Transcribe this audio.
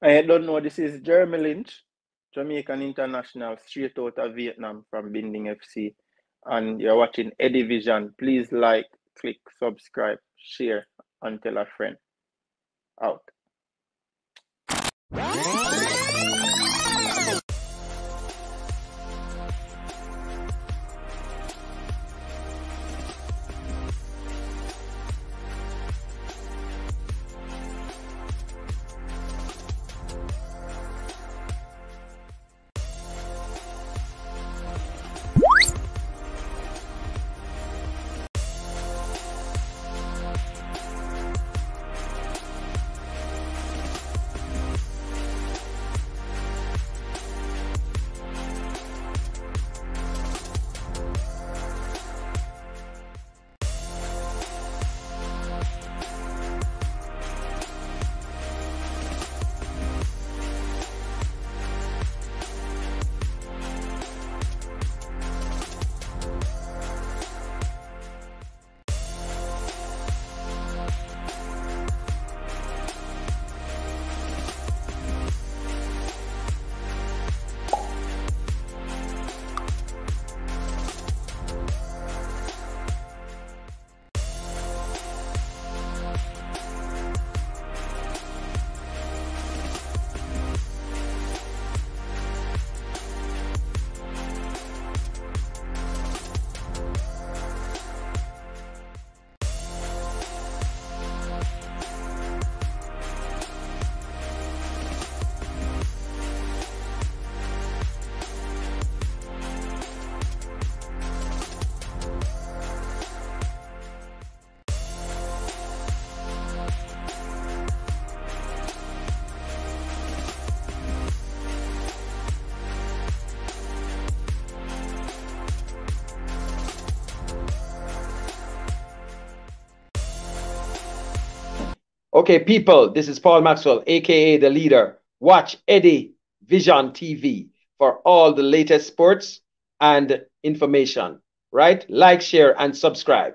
I don't know. This is Jeremy Lynch, Jamaican international, straight out of Vietnam from Binh Dinh FC. And you're watching Eddy Vision. Please like, click, subscribe, share, and tell a friend. Out. Okay, people, this is Paul Maxwell, aka The Leader. Watch Eddy Vision TV for all the latest sports and information, right? Like, share, and subscribe.